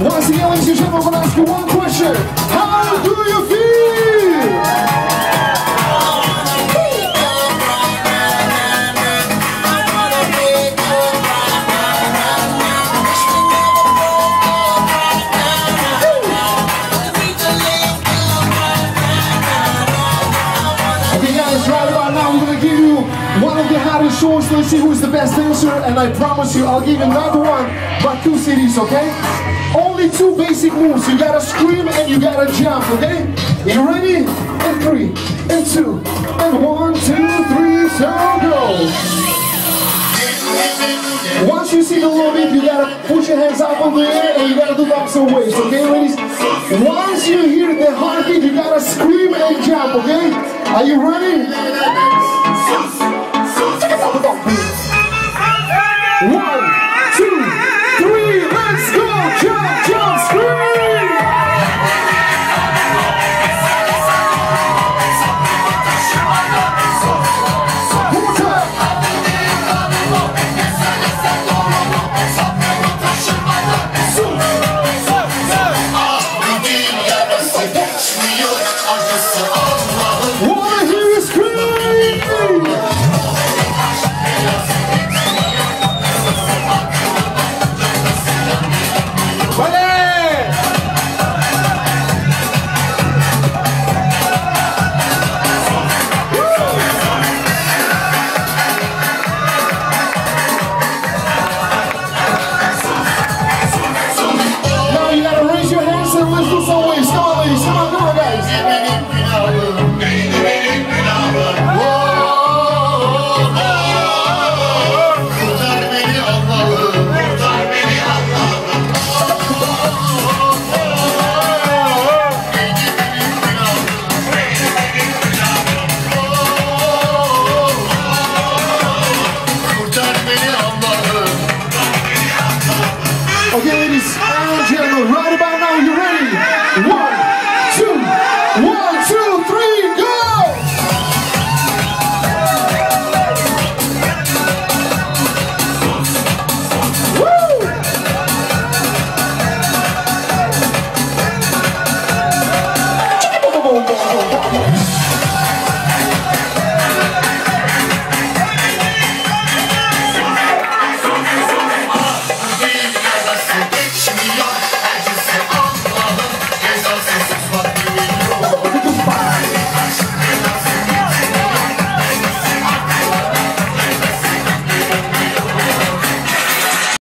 Once again, ladies and gentlemen, I'm gonna ask you one question. How do you feel? One of the hardest shows. Let's see who's the best dancer, and I promise you I'll give you another one, but two cities, okay? Only two basic moves. You gotta scream and you gotta jump, okay? You ready? And three, and two, and one, two, three, so go! Once you see the low beat, you gotta put your hands up on the air and you gotta do the opposite ways, okay ladies? Once you hear the heartbeat, you gotta scream and jump, okay? Are you ready? One, two. it.